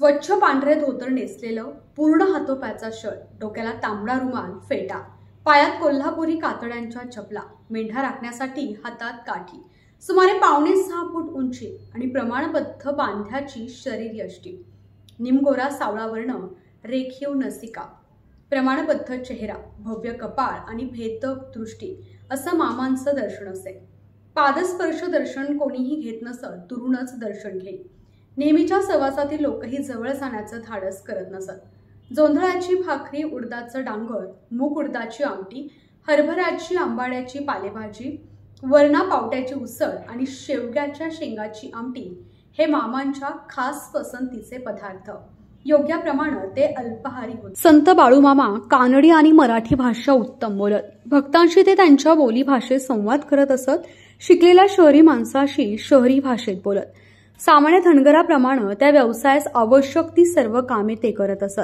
स्वच्छ पांढरे धोतर नेसलेलं पूर्ण हातोप्याचा शर्ट डोक्याला तांबडा रुमाल फेटा पायात कोल्हापुरी कातड्यांच्या चपला मेंढा राखण्यासाठी हातात काठी सुमारे पावणे सहा फूट उंची आणि प्रमाणबद्ध बांध्याची शरीर यष्टी निमगोरा सावळा वर्ण रेखीव नसिका प्रमाणबद्ध चेहरा भव्य कपाळ आणि भेदक दृष्टी असं मामांचं दर्शन असे. पादस्पर्श दर्शन कोणीही घेत नसत दुरूनच दर्शन घेईल. नेहमीच्या सवासातील लोकही जवळ जाण्याचं धाडस करत नसत. जोंधळाची भाकरी उडदाचं डांगर मूग उडदाची आमटी हरभऱ्याची आंबाड्याची पालेभाजी वरणा पावट्याची उसळ आणि शेवग्याच्या शेंगाची आमटी हे मामांच्या खास पसंतीचे पदार्थ. योग्याप्रमाणे ते अल्पहारी होते. संत बाळूमामा कानडी आणि मराठी भाषा उत्तम बोलत. भक्तांशी ते त्यांच्या बोली भाषेत संवाद करत असत. शिकलेल्या शहरी माणसाशी शहरी भाषेत बोलत. सामान्य धनगराप्रमाणे त्या व्यवसायास आवश्यक ती सर्व कामे ते करत असत.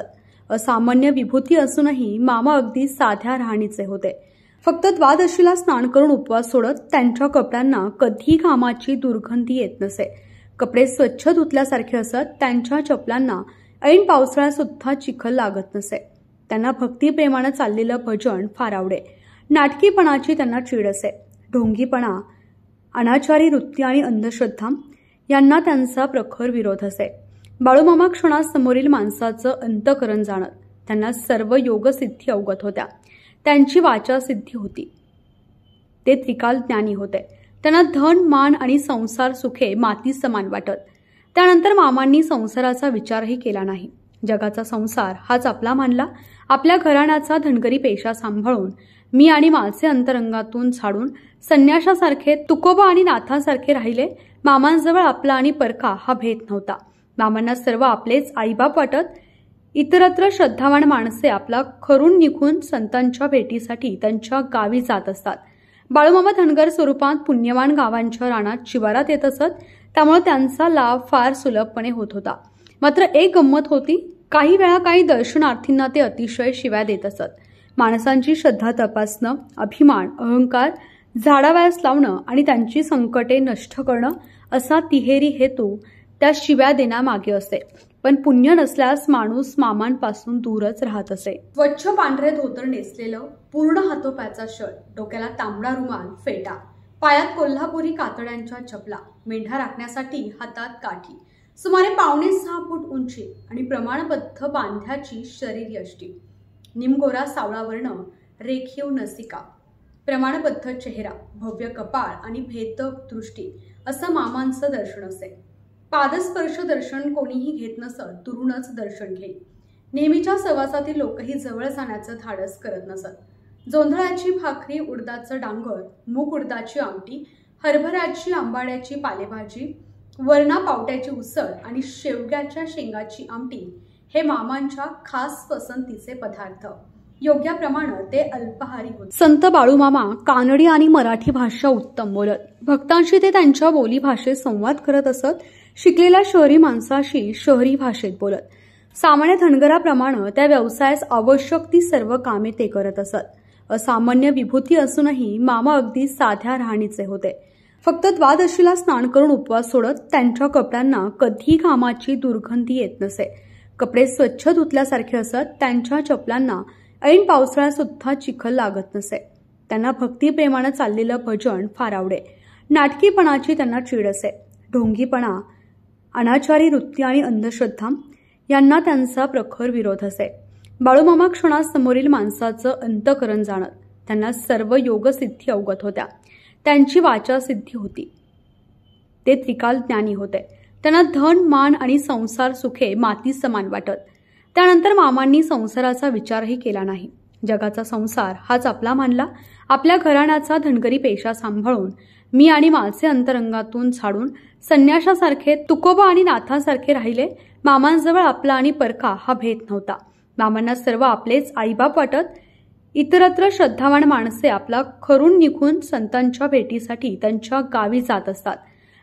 असामान्य विभूती असूनही मामा अगदी साध्या राहणीचे होते. फक्त द्वादशीला स्नान करून उपवास सोडत त्यांच्या कपड्यांना कधी घामाची दुर्गंधी येत नसे. कपडे स्वच्छ धुतल्यासारखे असत त्यांच्या चपलांना ऐन पावसाळ्यात सुद्धा चिखल लागत नसे. त्यांना भक्तिप्रेमानं चाललेलं भजन फार आवडे. नाटकीपणाची त्यांना चीड असे. ढोंगीपणा अनाचारी वृत्ती आणि अंधश्रद्धा यांना त्यांचा प्रखर विरोध असे. बाळूमामा क्षणात समोरील माणसाचं अंतकरण जाणत त्यांना सर्व योगसिद्धी अवगत होत्या. त्यांची वाचा सिद्धी होती. ते त्रिकाल ज्ञानी होते. त्यांना धन मान आणि संसार सुखे माती समान वाटत. त्यानंतर मामांनी संसाराचा विचारही केला नाही. जगाचा संसार हाच आपला मानला. आपल्या घराण्याचा धनगरी पेशा सांभाळून मी आणि माझे अंतरंगातून झाडून संन्याशासारखे तुकोबा आणि नाथासारखे राहिले. मामांजवळ आपला आणि परका हा भेद नव्हता. मामांना सर्व आपलेच आईबाप वाटत इतरत्र श्रद्धावान माणसे आपला खरून निघून संतांच्या भेटीसाठी त्यांच्या गावी जात असतात. बाळूमामा धनगर स्वरूपात पुण्यवान गावांच्या रानात शिवारात येत असत त्यामुळे त्यांचा लाभ फार सुलभपणे होत होता. मात्र एक गंमत होती काही वेळा काही दर्शनार्थींना ते अतिशय शिव्या देत असत. माणसांची श्रद्धा तपासणं अभिमान अहंकार झाडावयास लावणं आणि त्यांची संकटे नष्ट करणं असा तिहेरी हेतू त्या शिव्या देण्यामागे असे. पण पुण्य नसल्यास माणूस मामांपासून दूरच राहत असे. स्वच्छ पांढरे धोतर नेसलेलं पूर्ण हातोप्याचा शर्ट डोक्याला तांबडा रुमाल फेटा पायात कोल्हापुरी कातड्यांच्या चपला मेंढा राखण्यासाठी हातात काठी सुमारे पावणे सहा फूट उंची आणि प्रमाणबद्ध बांध्याची शरीर यष्टी. निमगोरा सावळा वर्ण रेखीव नसिका प्रमाणबद्ध चेहरा भव्य कपाळ आणि भेदक दृष्टी असं मामांचं दर्शन असे. पादस्पर्श दर्शन कोणीही घेत नसत दुरूनच दर्शन घे. नेहमीच्या सवासातील लोकही जवळ जाण्याचं धाडस करत नसत. जोंधळाची भाकरी उडदाचं डांगर मूग उडदाची आमटी हरभऱ्याची आंबाड्याची पालेभाजी वरणा पावट्याची उसळ आणि शेवग्याच्या शेंगाची आमटी हे मामांच्या खास पसंतीचे पदार्थ. योग्य प्रमाण ते अल्पहारी होते. संत बाळूमामा कानडी आणि मराठी भाषा उत्तम बोलत. भक्तांशी ते त्यांच्या बोली भाषेत संवाद करत असत. शिकलेल्या शहरी माणसाशी शहरी भाषेत बोलत. सामान्य धनगराप्रमाणे त्या व्यवसायास आवश्यक ती सर्व कामे ते करत असत. असामान्य विभूती असूनही मामा अगदी साध्या राहणीचे होते. फक्त द्वादशीला स्नान करून उपवास सोडत त्यांच्या कपड्यांना कधी घामाची दुर्गंधी येत नसे. कपडे स्वच्छ धुतल्यासारखे असत त्यांच्या चपलांना ऐन पावसाळ्यात सुद्धा चिखल लागत नसे. त्यांना भक्तिप्रेमानं चाललेलं भजन फार आवडे. नाटकीपणाची त्यांना चीड असे. ढोंगीपणा अनाचारी वृत्ती आणि अंधश्रद्धा यांना त्यांचा प्रखर विरोध असे. बाळूमामा क्षणात समोरील माणसाचं अंतकरण जाणत त्यांना सर्व योगसिद्धी अवगत होत्या. त्यांची वाचा सिद्धी होती. ते त्रिकाल ज्ञानी होते. त्यांना धन मान आणि संसार सुखे माती समान वाटत. त्यानंतर मामांनी संसाराचा विचारही केला नाही. जगाचा संसार हाच आपला मानला. आपल्या घराण्याचा धनगरी पेशा सांभाळून मी आणि माझे अंतरंगातून झाडून संन्याशासारखे तुकोबा आणि नाथासारखे राहिले. मामांजवळ आपला आणि परका हा भेद नव्हता. मामांना सर्व आपलेच आईबाप वाटत. इतरत्र श्रद्धावान माणसे आपला खरून निघून संतांच्या भेटीसाठी त्यांच्या गावी जात असतात.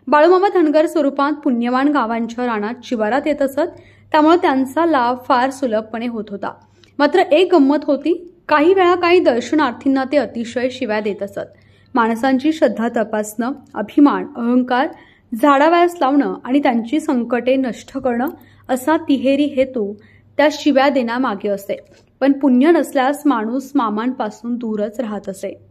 बाळूमामा धनगर स्वरूपात पुण्यवान गावांच्या रानात शिवारात येत असत. त्यामुळे त्यांचा लाभ फार सुलभपणे होत होता. मात्र एक गंमत होती काही वेळा काही दर्शनार्थींना ते अतिशय शिव्या देत असत. माणसांची श्रद्धा तपासणं अभिमान अहंकार झाडावयास लावणं आणि त्यांची संकटे नष्ट करणं असा तिहेरी हेतू त्या शिव्या देण्यामागे असे. पण पुण्य नसल्यास माणूस मामांपासून दूरच राहत असे.